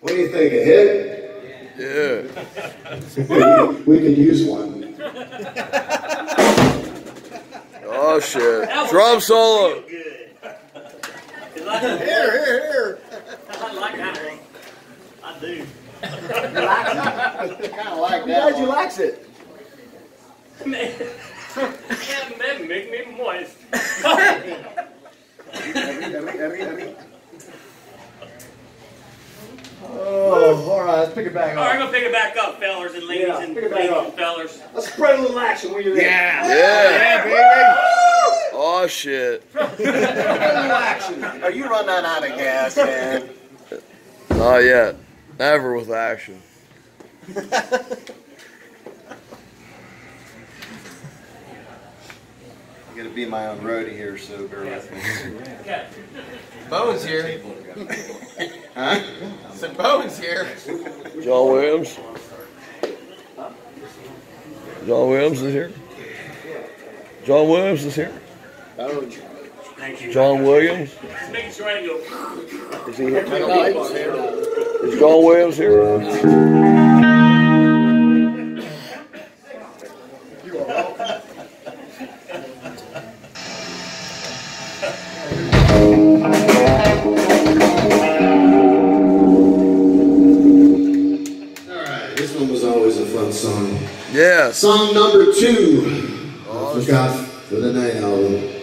What do you think, a hit? Yeah. we, we could use one. Oh shit. Drum solo. Good. Here, here, here. I like that one. I do. kind of like I'm that. glad you one. likes it. Man, yeah, man, make me moist. Oh, all right, let's pick it back up. All right, up. I'm gonna pick it back up, fellers and ladies Yeah, and pick it back ladies up. and fellers. Let's spread a little Axtion when you're ready. Yeah. Yeah. baby. Oh shit. Spread a little Axtion. Are you running out of gas, man? Not yet. Never with Axtion. I'm gonna be my own roadie here, so bear with me. Okay. Bones here. Huh? Some bones here. John Williams. John Williams is here. John Williams is here. John Williams. Just making sure I didn't go. Is he here? Is John Williams here? Always song. Yes. Song number two. I forgot for the night album.